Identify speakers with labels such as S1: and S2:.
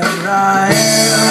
S1: right, right.